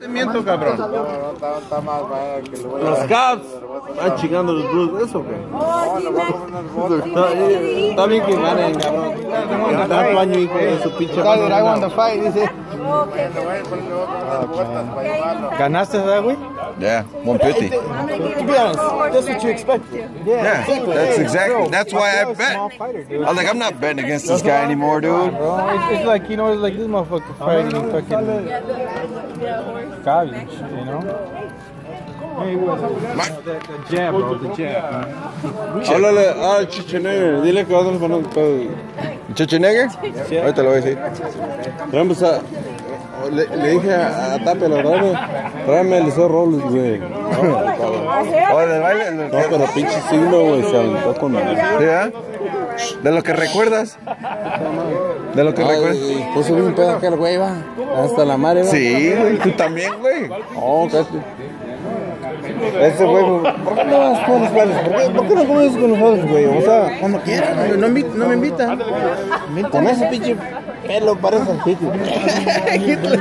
Te miento, cabrón. No, no, está, está más vaya que le voy a Los. Caps. Están chingando los Blues. ¿Eso qué? No, le voy a poner unas botas. Está, está bien que ganen, cabrón. Está paño, hijo de su pinche. The fight, dice. Le voy a poner unas botas para llevarlo. ¿Ganaste güey? Yeah, 150. To be honest, that's what you expected. Yeah, that's exactly. That's why I bet. Small fighter, dude. I was like, I'm not betting against this guy anymore, dude. Bro, it's, it's like, you know, it's like this motherfucker uh-huh. fighting fucking Gabi and shit, you know? Hey, what? The, the jab, bro, the jab. Háblale ah, a Chichenegger. Dile que vamos a poner un pedo. Schwarzenegger? Ahorita lo voy a decir. Vamos a. Le, le dije a, a Tapia, la verdad, tráeme el Eliseo Robles, güey. ¿O del baile? No, pero pinche signo, güey, se aventó con. ¿Sí? ¿De lo que recuerdas? ¿De lo que recuerdas? Ay, puso bien pedo aquel güey, va. Hasta la madre, va. Sí, güey, tú también, güey. Oh, casi. Ese güey, ¿por qué no vas con los padres? ¿Por qué, ¿Por qué no comes con los padres, güey? O sea, cuando quieran, güey, no, no me invitan. Con ese pinche pelo parece el Hitler. Hitler.